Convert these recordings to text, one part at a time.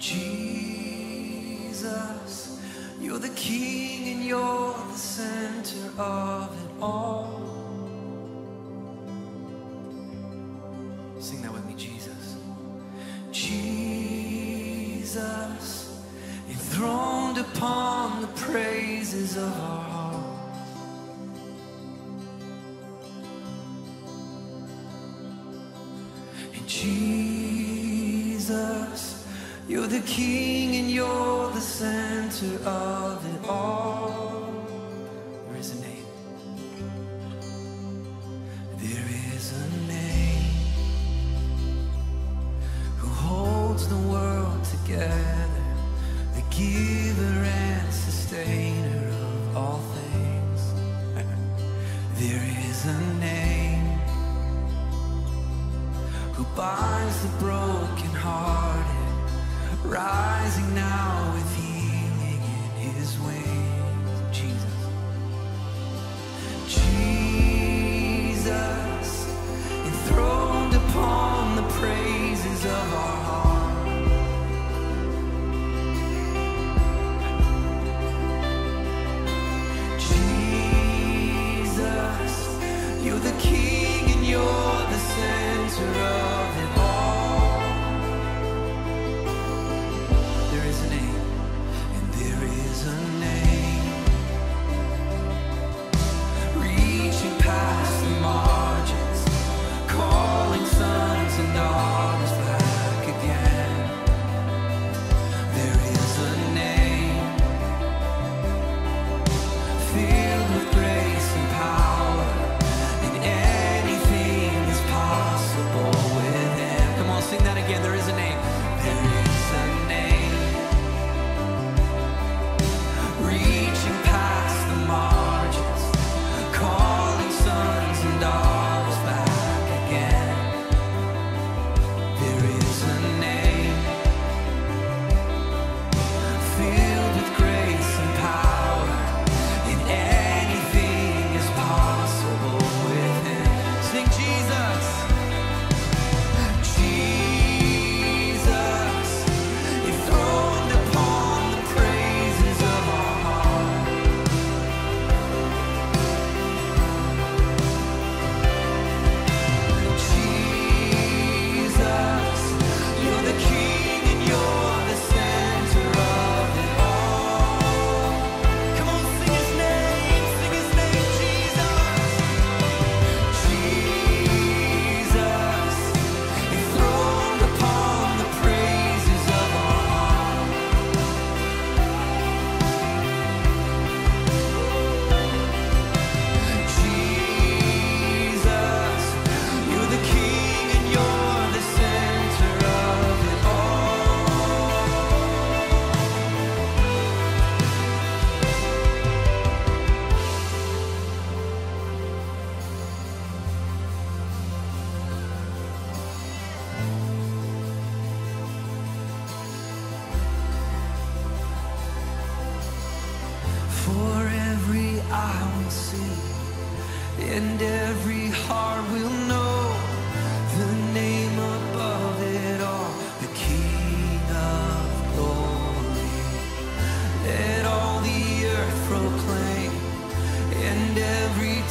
Jesus, you're the King and you're the center of it all. Sing that with me, Jesus. Jesus, enthroned upon the praises of our You're the king and you're the center of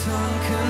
drunken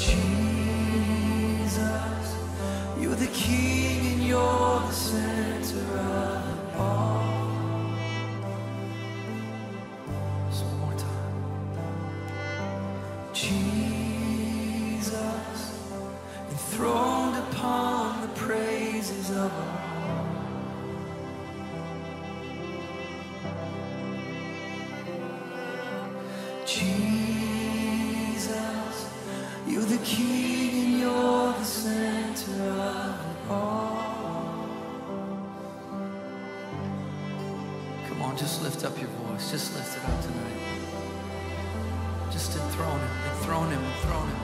Jesus, you're the key. King and you're the center of it all. Come on, just lift up your voice. Just lift it up tonight. Just enthrone him, enthrone him, enthrone him.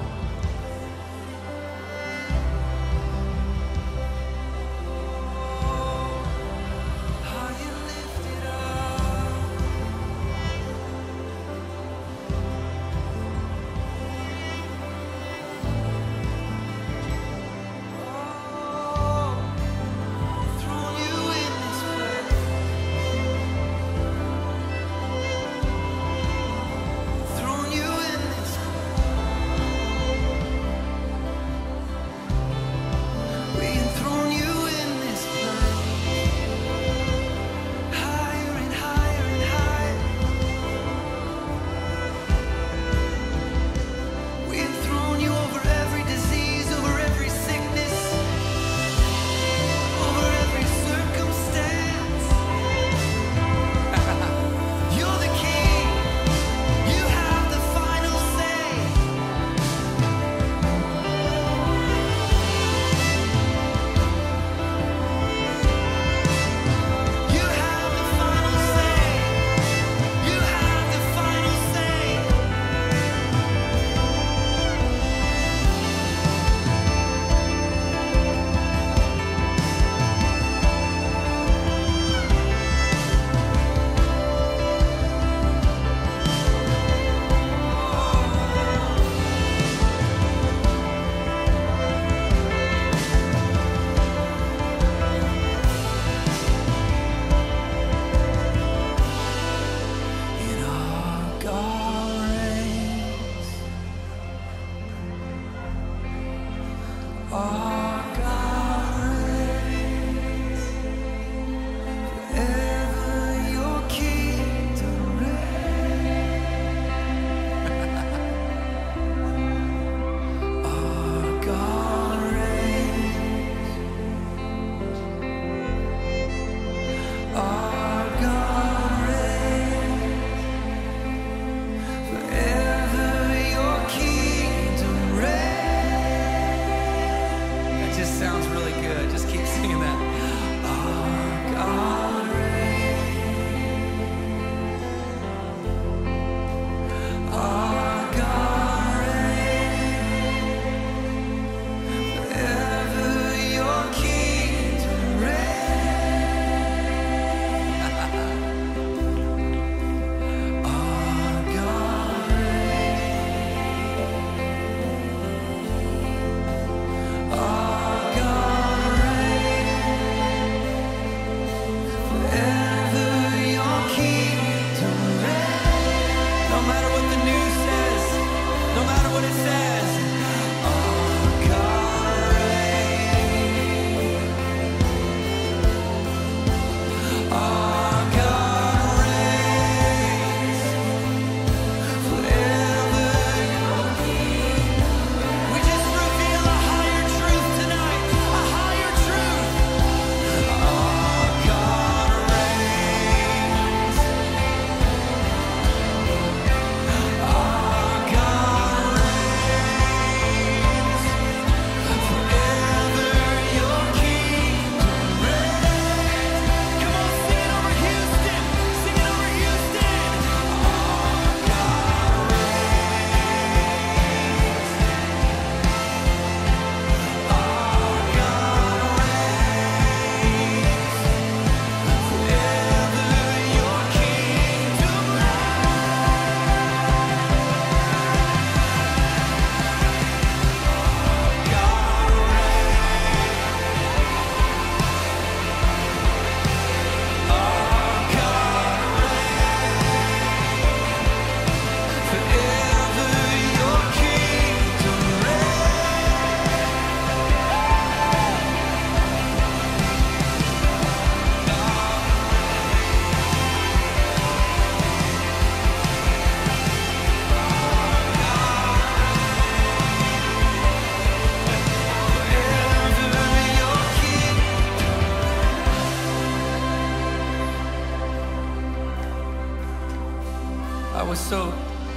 Was so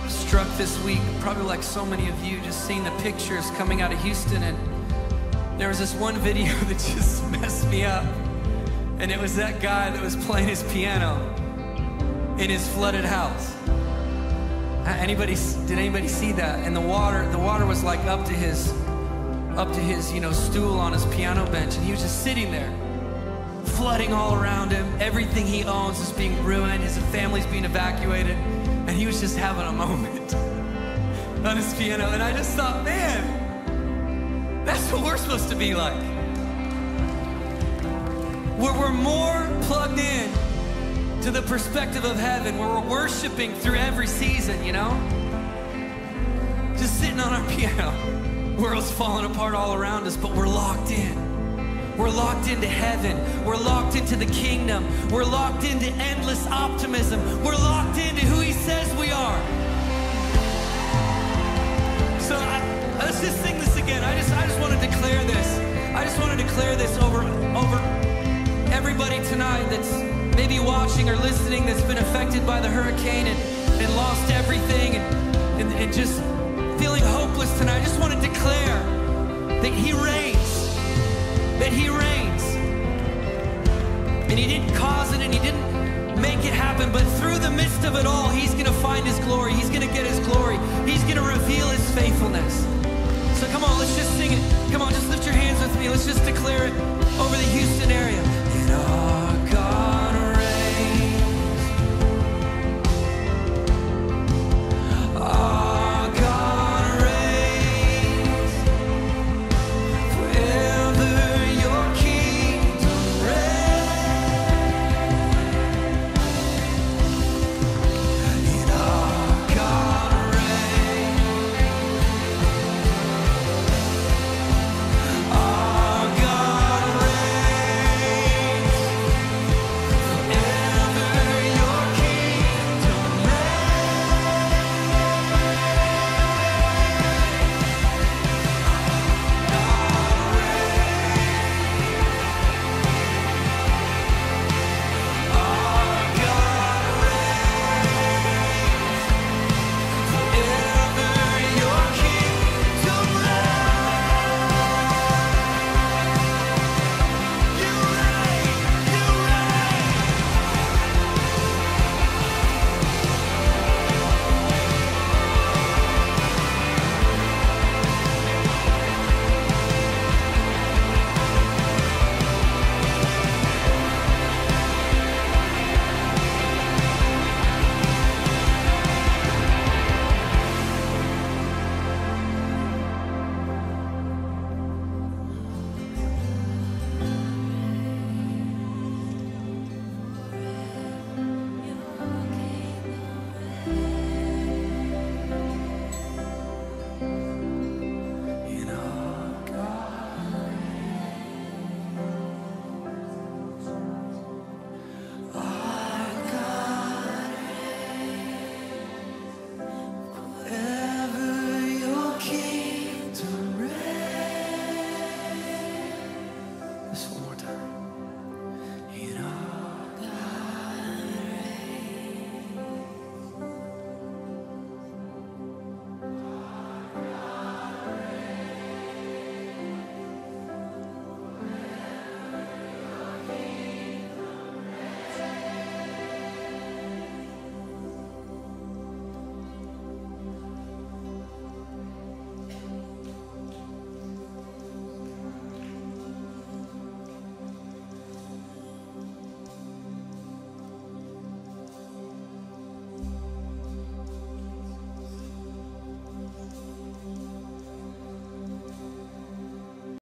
struck this week, probably like so many of you, just seeing the pictures coming out of Houston. And there was this one video that just messed me up. And it was that guy that was playing his piano in his flooded house. Anybody, did anybody see that? And the water, the water was like up to his, up to his, you know, stool on his piano bench. And he was just sitting there flooding all around him. Everything he owns is being ruined. His family's being evacuated. He was just having a moment on his piano. And I just thought, man, that's what we're supposed to be like. Where we're more plugged in to the perspective of heaven, where we're worshiping through every season, you know? Just sitting on our piano. World's falling apart all around us, but we're locked in. We're locked into heaven. We're locked into the kingdom. We're locked into endless optimism. We're locked into who He says we are. So I, let's just sing this again. I just, I just want to declare this. I just want to declare this over, over everybody tonight that's maybe watching or listening that's been affected by the hurricane and, and lost everything and, and, and just feeling hopeless tonight. I just want to declare that He reigns, that He reigns. And He didn't cause it and He didn't make it happen, but through the midst of it all, He's going to find His glory. He's going to get His glory. He's going to reveal His faithfulness. So come on, let's just sing it. Come on, just lift your hands with me. Let's just declare it over the